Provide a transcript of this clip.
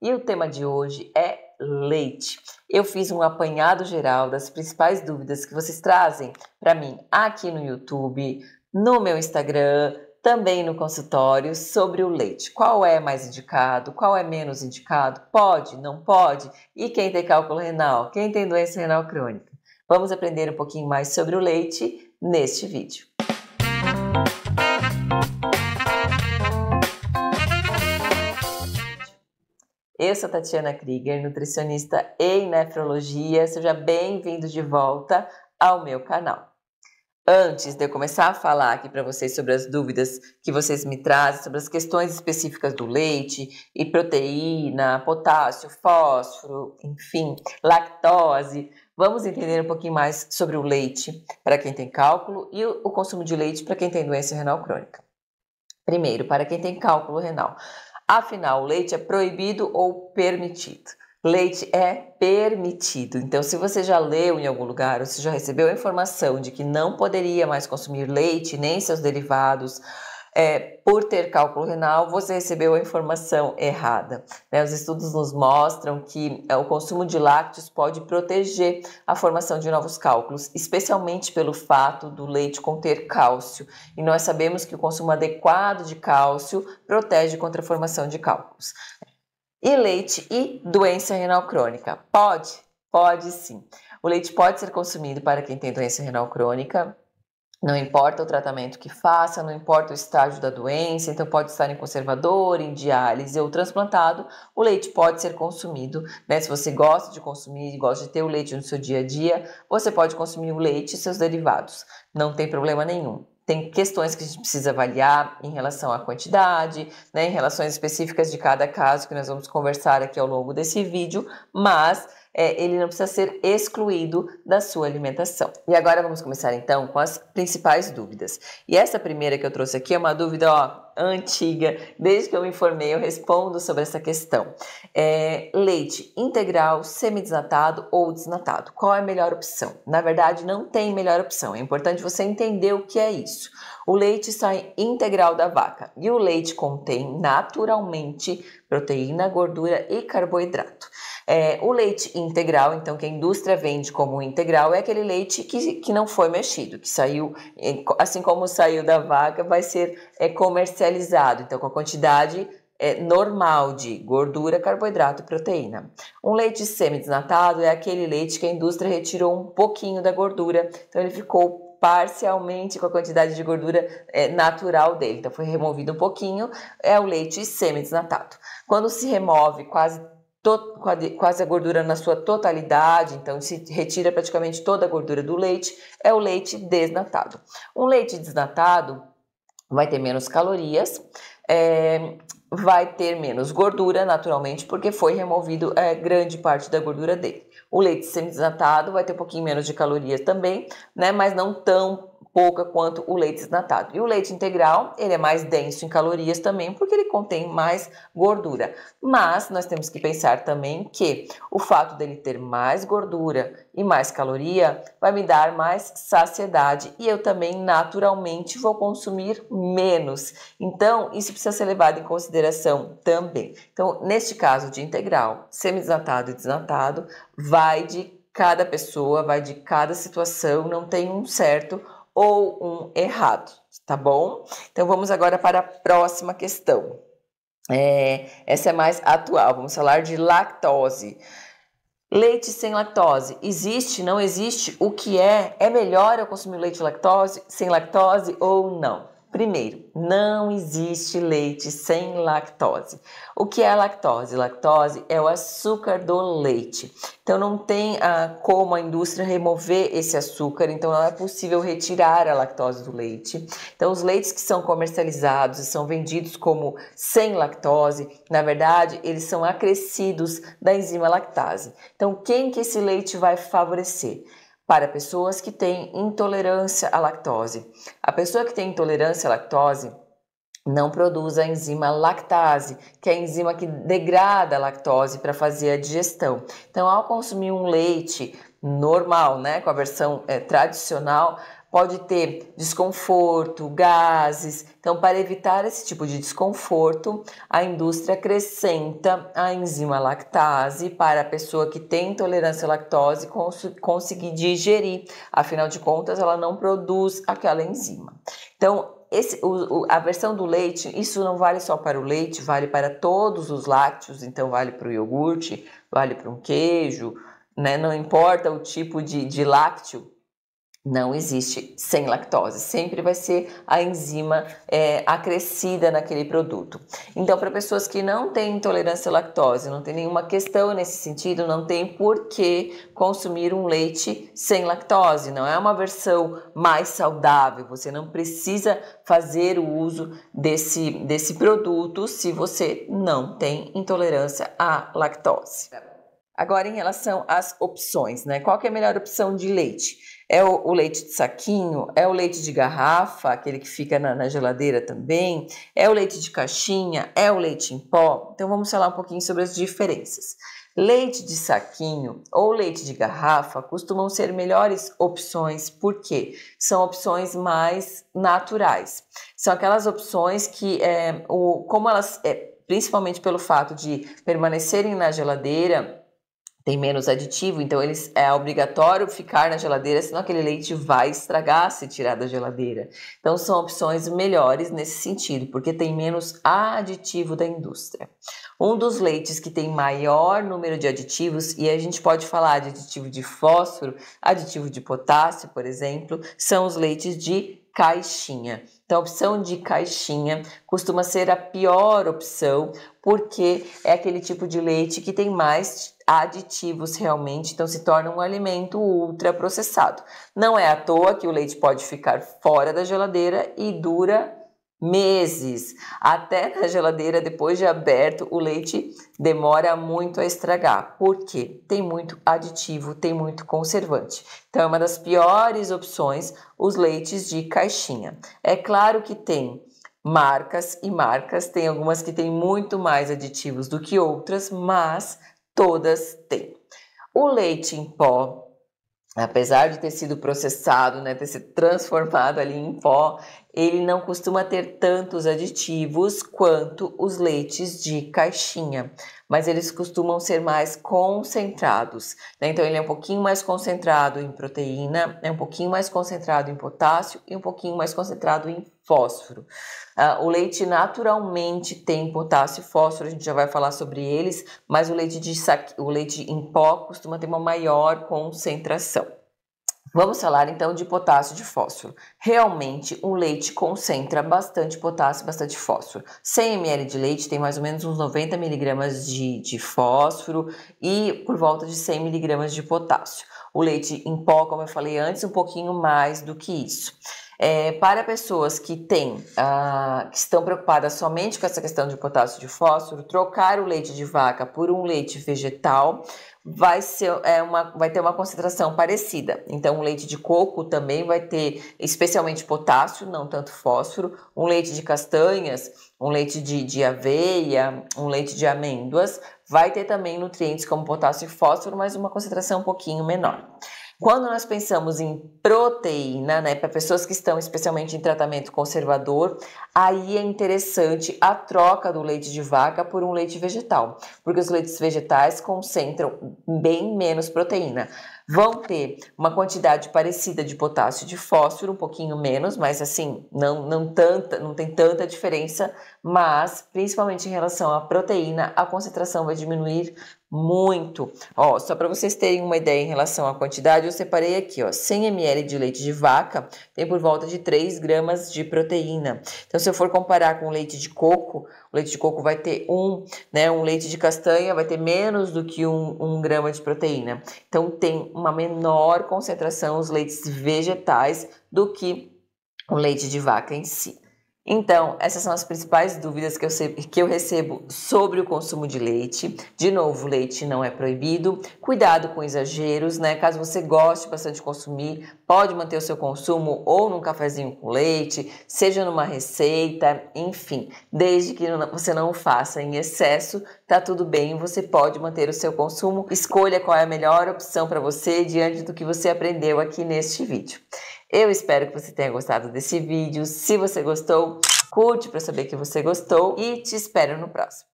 e o tema de hoje é leite. Eu fiz um apanhado geral das principais dúvidas que vocês trazem para mim aqui no YouTube, no meu Instagram, também no consultório sobre o leite. Qual é mais indicado? Qual é menos indicado? Pode? Não pode? E quem tem cálculo renal? Quem tem doença renal crônica? Vamos aprender um pouquinho mais sobre o leite neste vídeo. Eu sou Tatiana Krieger, nutricionista em nefrologia. Seja bem-vindo de volta ao meu canal. Antes de eu começar a falar aqui para vocês sobre as dúvidas que vocês me trazem, sobre as questões específicas do leite e proteína, potássio, fósforo, enfim, lactose, vamos entender um pouquinho mais sobre o leite para quem tem cálculo e o consumo de leite para quem tem doença renal crônica. Primeiro, para quem tem cálculo renal. Afinal, leite é proibido ou permitido? Leite é permitido. Então, se você já leu em algum lugar ou se já recebeu a informação de que não poderia mais consumir leite nem seus derivados, é, por ter cálculo renal, você recebeu a informação errada. Né? Os estudos nos mostram que é, o consumo de lácteos pode proteger a formação de novos cálculos, especialmente pelo fato do leite conter cálcio. E nós sabemos que o consumo adequado de cálcio protege contra a formação de cálculos. E leite e doença renal crônica? Pode? Pode sim. O leite pode ser consumido para quem tem doença renal crônica, não importa o tratamento que faça, não importa o estágio da doença, então pode estar em conservador, em diálise ou transplantado, o leite pode ser consumido. Né? Se você gosta de consumir, gosta de ter o leite no seu dia a dia, você pode consumir o leite e seus derivados. Não tem problema nenhum. Tem questões que a gente precisa avaliar em relação à quantidade, né, em relações específicas de cada caso que nós vamos conversar aqui ao longo desse vídeo, mas é, ele não precisa ser excluído da sua alimentação. E agora vamos começar então com as principais dúvidas. E essa primeira que eu trouxe aqui é uma dúvida ó, antiga, desde que eu me informei, eu respondo sobre essa questão. É, leite integral, semidesnatado ou desnatado? Qual é a melhor opção? Na verdade, não tem melhor opção. É importante você entender o que é isso. O leite sai integral da vaca e o leite contém naturalmente proteína, gordura e carboidrato. É, o leite integral, então, que a indústria vende como integral, é aquele leite que, que não foi mexido, que saiu, assim como saiu da vaca, vai ser é, comercializado, então, com a quantidade é, normal de gordura, carboidrato e proteína. Um leite semi-desnatado é aquele leite que a indústria retirou um pouquinho da gordura, então ele ficou parcialmente com a quantidade de gordura é, natural dele. Então foi removido um pouquinho, é o leite semi-desnatado. Quando se remove quase quase a gordura na sua totalidade, então se retira praticamente toda a gordura do leite, é o leite desnatado. Um leite desnatado vai ter menos calorias, é, vai ter menos gordura, naturalmente, porque foi removido é, grande parte da gordura dele. O leite semi-desnatado vai ter um pouquinho menos de calorias também, né, mas não tão pouca quanto o leite desnatado. E o leite integral, ele é mais denso em calorias também, porque ele contém mais gordura. Mas nós temos que pensar também que o fato dele ter mais gordura e mais caloria vai me dar mais saciedade e eu também naturalmente vou consumir menos. Então, isso precisa ser levado em consideração também. Então, neste caso de integral, semi-desnatado e desnatado, vai de cada pessoa, vai de cada situação, não tem um certo ou um errado, tá bom? Então vamos agora para a próxima questão. É, essa é mais atual, vamos falar de lactose. Leite sem lactose, existe, não existe? O que é? É melhor eu consumir leite lactose, sem lactose ou não? Primeiro, não existe leite sem lactose. O que é a lactose? Lactose é o açúcar do leite. Então não tem ah, como a indústria remover esse açúcar, então não é possível retirar a lactose do leite. Então os leites que são comercializados e são vendidos como sem lactose, na verdade, eles são acrescidos da enzima lactase. Então quem que esse leite vai favorecer? Para pessoas que têm intolerância à lactose. A pessoa que tem intolerância à lactose não produz a enzima lactase, que é a enzima que degrada a lactose para fazer a digestão. Então, ao consumir um leite normal, né, com a versão é, tradicional, pode ter desconforto, gases. Então, para evitar esse tipo de desconforto, a indústria acrescenta a enzima lactase para a pessoa que tem intolerância à lactose cons conseguir digerir. Afinal de contas, ela não produz aquela enzima. Então, esse, o, a versão do leite, isso não vale só para o leite, vale para todos os lácteos, então vale para o iogurte, vale para um queijo, né? Não importa o tipo de, de lácteo, não existe sem lactose, sempre vai ser a enzima é, acrescida naquele produto. Então, para pessoas que não têm intolerância à lactose, não tem nenhuma questão nesse sentido, não tem por que consumir um leite sem lactose, não é uma versão mais saudável, você não precisa fazer o uso desse, desse produto se você não tem intolerância à lactose. Agora, em relação às opções, né? Qual é a melhor opção de leite? É o, o, leite de saquinho? É o leite de garrafa, aquele que fica na, na, geladeira também? É o leite de caixinha? É o leite em pó? Então, vamos falar um pouquinho sobre as diferenças. Leite de saquinho ou leite de garrafa costumam ser melhores opções, porque são opções mais naturais. São aquelas opções que, é, o, como elas, é, principalmente pelo fato de permanecerem na geladeira, tem menos aditivo, então eles, é obrigatório ficar na geladeira, senão aquele leite vai estragar se tirar da geladeira. Então são opções melhores nesse sentido, porque tem menos aditivo da indústria. Um dos leites que tem maior número de aditivos, e a gente pode falar de aditivo de fósforo, aditivo de potássio, por exemplo, são os leites de caixinha. Então, a opção de caixinha costuma ser a pior opção, porque é aquele tipo de leite que tem mais aditivos realmente, então se torna um alimento ultraprocessado. Não é à toa que o leite pode ficar fora da geladeira e dura meses. Até na geladeira, depois de aberto, o leite demora muito a estragar. Por quê? Tem muito aditivo, tem muito conservante. Então, é uma das piores opções os leites de caixinha. É claro que tem marcas e marcas, tem algumas que têm muito mais aditivos do que outras, mas todas têm. O leite em pó apesar de ter sido processado, né, ter sido transformado ali em pó, ele não costuma ter tantos aditivos quanto os leites de caixinha, mas eles costumam ser mais concentrados. Né? Então, ele é um pouquinho mais concentrado em proteína, é um pouquinho mais concentrado em potássio e um pouquinho mais concentrado em fósforo. Uh, o leite naturalmente tem potássio e fósforo, a gente já vai falar sobre eles, mas o leite, de o leite em pó costuma ter uma maior concentração. Vamos falar então de potássio e de fósforo. Realmente, um leite concentra bastante potássio e bastante fósforo. 100 ml de leite tem mais ou menos uns 90 miligramas de, de fósforo e por volta de 100 miligramas de potássio. O leite em pó, como eu falei antes, um pouquinho mais do que isso. É, para pessoas que têm, ah, que estão preocupadas somente com essa questão de potássio e de fósforo, trocar o leite de vaca por um leite vegetal vai, ser, é, uma, vai ter uma concentração parecida. Então, o leite de coco também vai ter especialmente potássio, não tanto fósforo. Um leite de castanhas, um leite de, de aveia, um leite de amêndoas, vai ter também nutrientes como potássio e fósforo, mas uma concentração um pouquinho menor. Quando nós pensamos em proteína, né, para pessoas que estão especialmente em tratamento conservador, aí é interessante a troca do leite de vaca por um leite vegetal, porque os leites vegetais concentram bem menos proteína. Vão ter uma quantidade parecida de potássio e de fósforo, um pouquinho menos, mas assim, não, não, tanta, não tem tanta diferença, mas principalmente em relação à proteína, a concentração vai diminuir muito. Ó, só para vocês terem uma ideia em relação à quantidade, eu separei aqui, ó, 100 ml de leite de vaca tem por volta de 3 gramas de proteína. Então, se eu for comparar com leite de coco, o leite de coco vai ter um, né, um leite de castanha vai ter menos do que um, um grama de proteína. Então, tem uma menor concentração os leites vegetais do que o leite de vaca em si. Então, essas são as principais dúvidas que eu, que eu recebo sobre o consumo de leite. De novo, leite não é proibido. Cuidado com exageros, né? Caso você goste bastante de consumir, pode manter o seu consumo ou num cafezinho com leite, seja numa receita, enfim, desde que você não faça em excesso, tá tudo bem, você pode manter o seu consumo. Escolha qual é a melhor opção para você diante do que você aprendeu aqui neste vídeo. Eu espero que você tenha gostado desse vídeo. Se você gostou, curte para saber que você gostou e te espero no próximo.